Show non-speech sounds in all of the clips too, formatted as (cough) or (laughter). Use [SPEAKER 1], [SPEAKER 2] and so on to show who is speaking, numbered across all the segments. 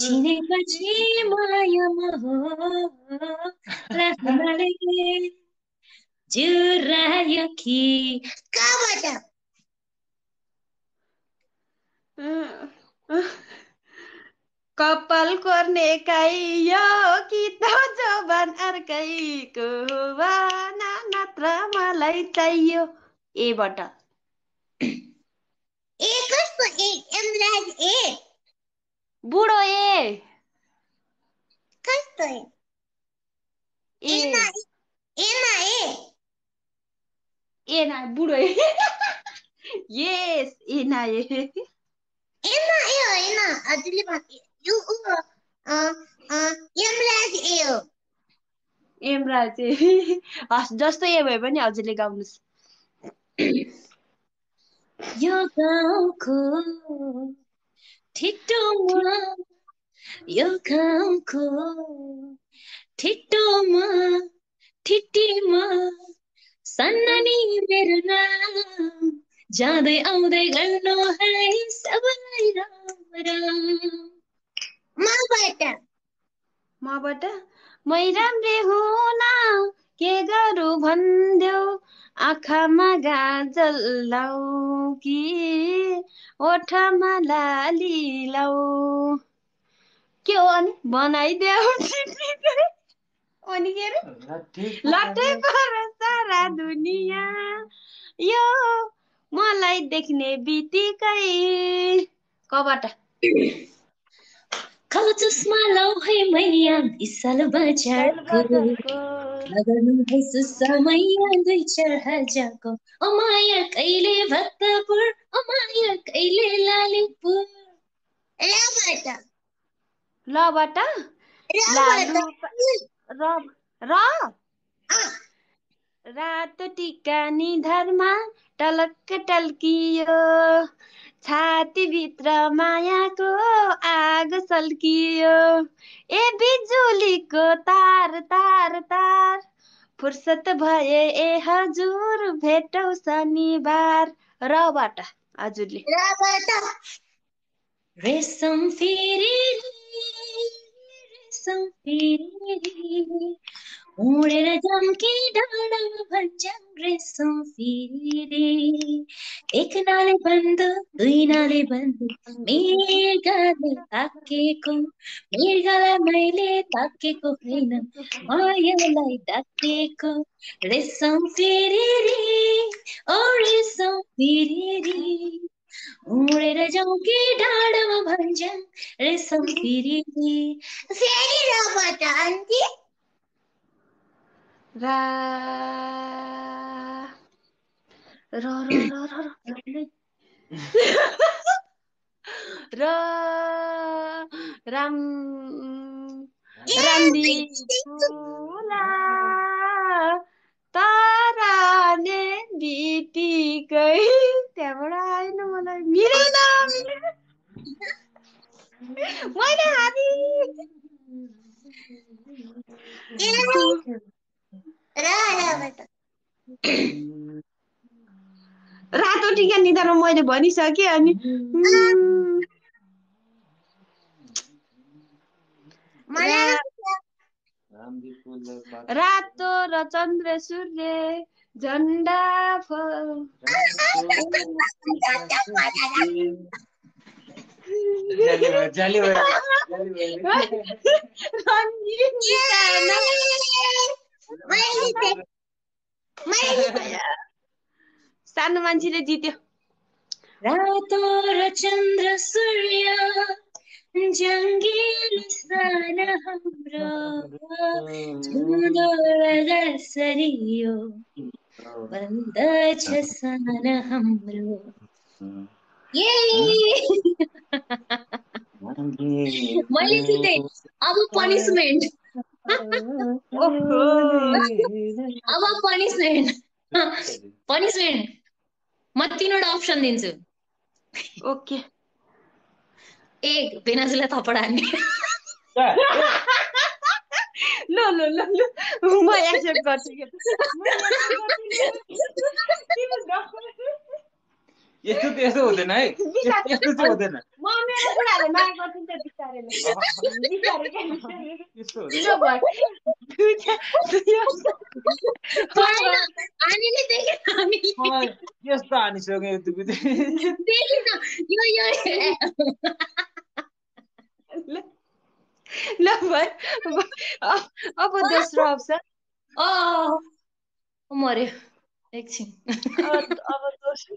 [SPEAKER 1] चिनेपछि मायामा हो रहनाले जुरायो कि कहाँबाट
[SPEAKER 2] कपाल कोर्ने काई यो कि त जोबान अर्कैको बाना नत्र मलाई चाहियो। एबाट
[SPEAKER 1] ए कस्तो? ए एमराज ए।
[SPEAKER 2] बुढो ए
[SPEAKER 1] कस्तो ए
[SPEAKER 2] ए
[SPEAKER 1] ए
[SPEAKER 2] ए ना बुढो ए यस ए ना ए
[SPEAKER 1] ए यो अ, अ, ए हो
[SPEAKER 2] हस् जस्तो ए भए पनि हजुरले गाउनुहोस्
[SPEAKER 1] यो गाउँको ठिटोमा यो गाउँको ठिटोमा ठिटीमा सन्नानी मेरो नाम जाँदै आउँदै गर्नु है सबैलाई राम राम मबाट
[SPEAKER 2] मबाट मै राम्रे हुन के गरौँ भनिदेऊ आँखामा गाजल लाउ कि ओठमा लाली लाउ के हो अनि बनाइदेऊ अनि के अरे लट्टै पर सारा दुनियाँ यो मलाई देख्ने बित्तिकै कबाट
[SPEAKER 1] कालो चस्मा लाउ है मैया विशाल बजारको लगाउनु है समय दुई चार हजारको अमाया कहिले भक्तपुर अमाया कहिले लालीपुर राबाट
[SPEAKER 2] लबाट। लालु र र। रातो टिका निधारमा टलक्क टल्कियो। छातीभित्र मायाको आग सल्कियो। ए बिजुलीको तार तार तार। फुर्सद भए ए हजुर भेटौ शनिबार। रबाट हजुरले।
[SPEAKER 1] राबाट रेशम फेरि रेशम फेरि उडेर जम्की डाँडामा भन्छन् रेशम फेरि एक नाले बन्द दुई नाले बन्द मेघाले ताकेको मेघालाई मैले ताकेको होइन मायालाई ताकेको रेशम फेरि ओ रेशम फेरि उडेर जाउँ कि डाँडामा भन्छन् रेशम फेरि फेरि रबाट आन्टी
[SPEAKER 2] रा र र र र राम बितिकै त्यहाँबाट आएन मलाई मिलेन मैले हानी रातो टिका निधारमा मैले भनिसकेँ अनि रातो र चन्द्र सूर्य झन्डा रङ्गीन। (laughs) सानो मान्छेले जित्यो।
[SPEAKER 1] रातो र चन्द्र सूर्य जङ्गी सान हाम्रो झुँदो र सान मैले अब पनिसमेन्ट अब पनिसमेन्ट पनिसमेन्ट म तिनवटा अप्सन दिन्छु
[SPEAKER 2] ओके
[SPEAKER 1] एक बेनाजुलाई थप्पड हान्ने
[SPEAKER 2] ल ल ल ल म एक्सेप्ट गर्छु के। म accept गर्छु। तिम्रो डक्टर-
[SPEAKER 3] यस्तो त यस्तो हुँदैन है यस्तो चाहिँ हुँदैन। यस्तो हानिसक्यो
[SPEAKER 2] ल अब- अब दोस्रो अप्सन
[SPEAKER 1] अँ मर्यो एकछिन
[SPEAKER 2] अब अब दोस्रो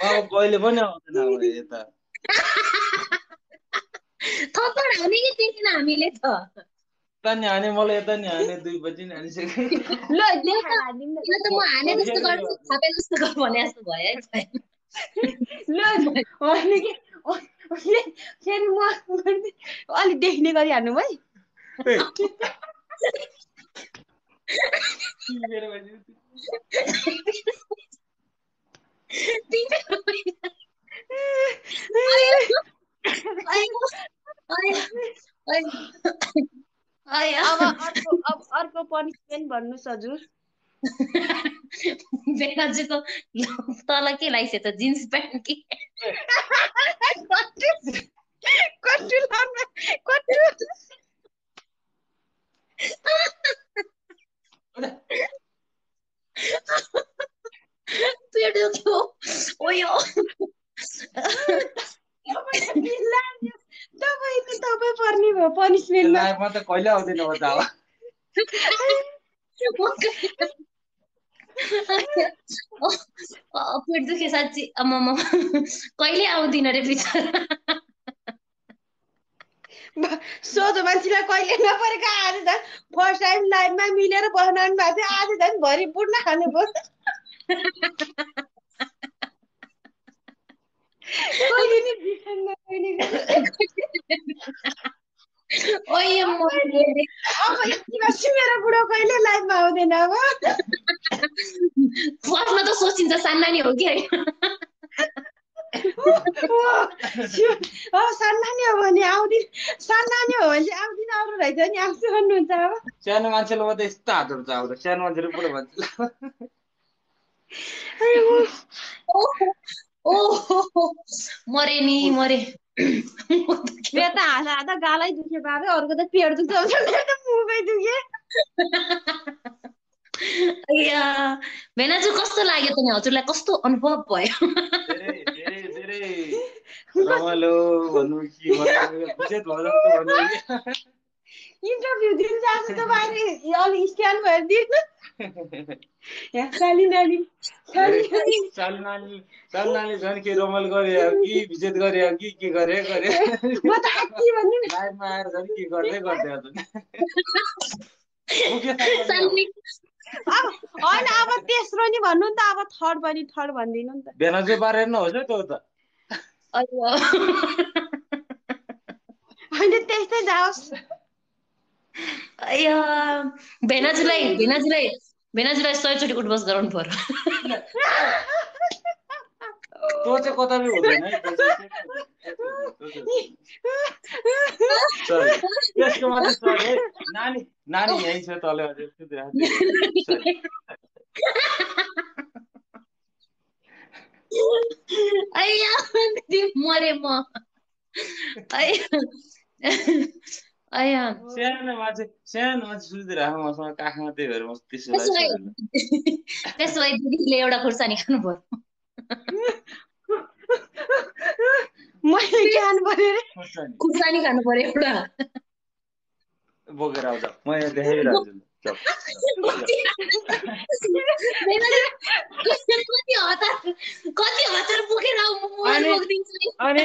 [SPEAKER 3] कहिले पनि आउँदैन यता।
[SPEAKER 1] थप्पड हाने कि देखेन हामीले त?
[SPEAKER 3] यता नि हाने मलाई यता नि हाने दुई बजी नि हानिसक्यो
[SPEAKER 2] ल देखाएर हालिदिउँ न।
[SPEAKER 1] यो त म हाने जस्तो गर्छु थापे जस्तो गर भने जस्तो भयो है
[SPEAKER 2] ल होइन कि फे- फेरि म अलिक देख्ने गरी हाल्नु भयो
[SPEAKER 3] ए, (laughs) मेरो बजी। (laughs)
[SPEAKER 2] अब अर्को अब अर्को पनिसमेन्ट भन्नुहोस् हजुर।
[SPEAKER 1] बेनाजुको तल के लगाइसक्यो त जिन्स प्यान्ट कि?
[SPEAKER 2] कट्टु कट्टु। पनिसमेन्टमा
[SPEAKER 3] त कहिले आउँदैन
[SPEAKER 1] पेट दुखे साँच्ची आम्मामा कहिले आउँदिन रे बिचरा?
[SPEAKER 2] सोझो मान्छेलाई कहिले नपरेको आज झन् फर्स्ट टाइम लाइफमा मिलेर बनाउनु भएको थियो आज झन् भरि बुढ्न खानु भयो कहिले नि बिर्सन्न कहिले मेरो बुढो कहिले लाइफमा आउँदैन अब
[SPEAKER 1] फर्स्टमा त सोचिन्छ सान्नानी हो कि
[SPEAKER 2] सान्नानी हो भने आउँदिन सान्नानी हो भने चाहिँ आउँदिन अरू रहेछ नि आउँछु भन्नुहुन्छ अब
[SPEAKER 3] सानो मान्छेले मात्रै यस्तो हातहरू छ आउँदा सानो मान्छेले बुढो मान्छे
[SPEAKER 1] ओहो मरे नि मरे।
[SPEAKER 2] मेरो त हाँदा हाँदा गालै दुख्यो बाबा अरूको त पेट दुख्छ भन्छ, मेरो त मुखै दुख्यो।
[SPEAKER 1] अय्या भेनाजु कस्तो लाग्यो त नि हजुरलाई कस्तो अनुभव भयो?
[SPEAKER 3] धेरै धेरै धेरै। (laughs) रमाइलो भन्नु कि।
[SPEAKER 2] इन्टरभ्यू दिनु जानु त बाहिर अलिक स्ट्यान्ड भएर दिनु
[SPEAKER 3] झन् के रमाइलो गरे हो कि विजेत गरे हो कि के गरे गरे
[SPEAKER 2] म त हात्ती भन्ने नि।
[SPEAKER 3] लाइफमा आएर झन् के गर्दै गर्दै
[SPEAKER 2] अब होइन अब तेस्रो नि भन्नु नि त अब थर्ड पनि थर्ड भनिदिनु नि त
[SPEAKER 3] भेनाजु पारेर नहोस् है त्यो त
[SPEAKER 2] होइन त्यस्तै जाओस्
[SPEAKER 1] अय्या भेनाजुलाई भेनाजुलाई भेनाजुलाई सयचोटि उठबस गराउनु पर्यो
[SPEAKER 3] त्यो चाहिँ कता पनि हुँदैन है त्यो चाहिँ- Sorry. त्यसको मात्रै sorry है नानी नानी यहीँ छ तल हजुर सुतिरहेको छ। Sorry.
[SPEAKER 1] अय्या मरे म अय्या अय्या
[SPEAKER 3] सानो मान्छे सानो मान्छे सुतिरहेको मसँग काखमा त्यही भएर म त्यसो
[SPEAKER 1] भए दिदीले एउटा खुर्सानी खानु पर्यो
[SPEAKER 2] मैले पऱ्यो रे?
[SPEAKER 1] खुर्सानी खानु पर्यो एउटा।
[SPEAKER 3] बोकेर आउँछ। देखाइरहेको छु (laughs) चल।
[SPEAKER 1] कति हतार कति हतार बोकेर आऊ म मोबाइल
[SPEAKER 3] अनि-
[SPEAKER 1] बोकिदिन्छु नि
[SPEAKER 3] अनि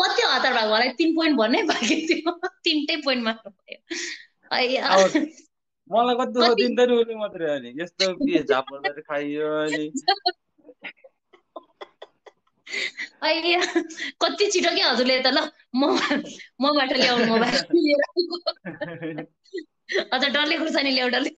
[SPEAKER 1] कता हतार भएको होला? तिन पोइन्ट भन्नै बाँकी थियो। तिनटै पोइन्ट मार्नु भयो।
[SPEAKER 3] मलाई कति दुःख दिन्छ नि उसले मात्रै अनि। यस्तो के झाप पर्दा खाइयो अनि?
[SPEAKER 1] अಯ್या कति छिटो क्या हजुरले त ल म मबाट ल्याउनु मोबाइल लिएर अझ डल्ले खुर्सानी ल्याउ डल्ले।